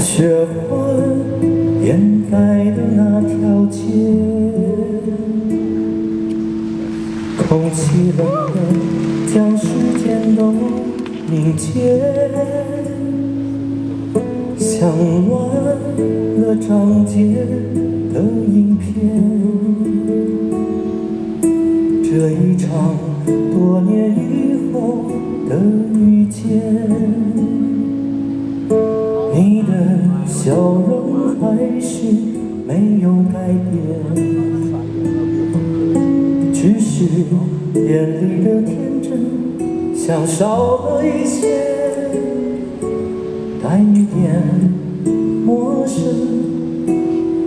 雪花掩盖的那条街，空气冷的将时间都凝结，像完了章节的影片。这一场多年以后的遇见。你的笑容还是没有改变，只是眼里的天真像少了一些，带一点。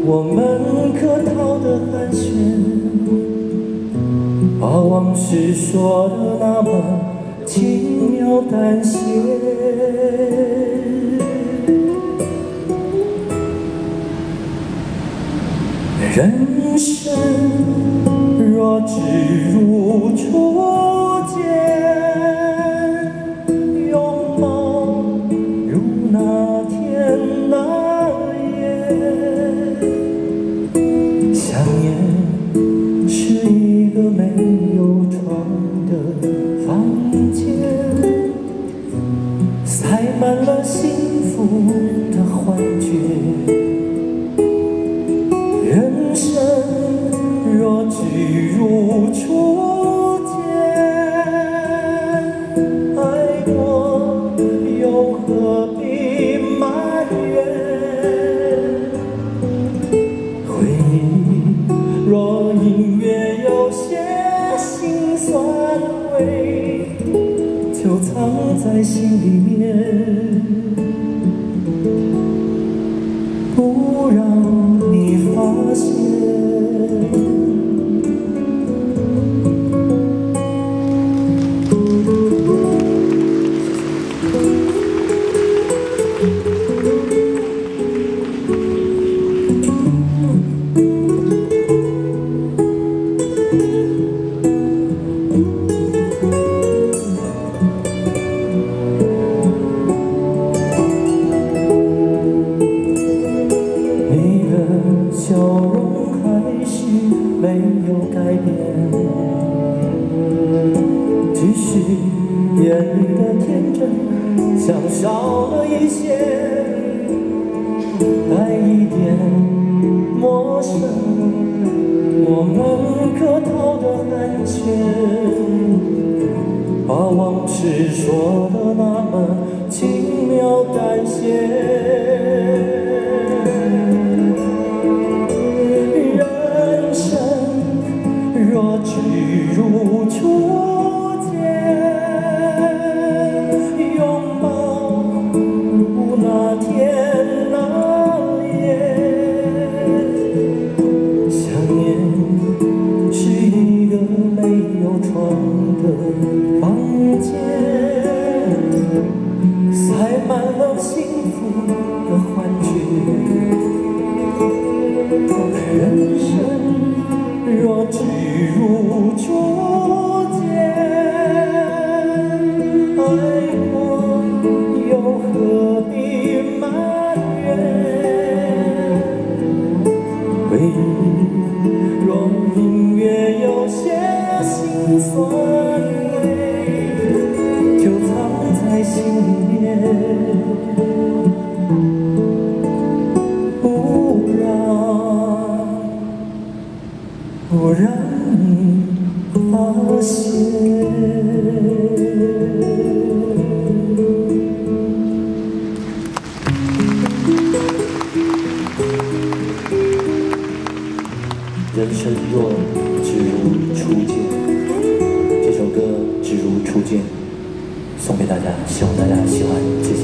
我们客套的寒暄，把往事说的那么轻描淡写。人生若只如初塞满了幸福的幻觉。人生若只如初见，爱过又何必埋怨？回忆若隐约有些心酸味，就藏在心里面，也许眼里的天真像少了一些，带一点陌生。我们客套的寒暄，把往事说的那么轻描淡写。若隐约有些心酸，就藏在心里面。不让不让你发现。人生若只如初见，这首歌只如初见，送给大家，希望大家喜欢，谢谢。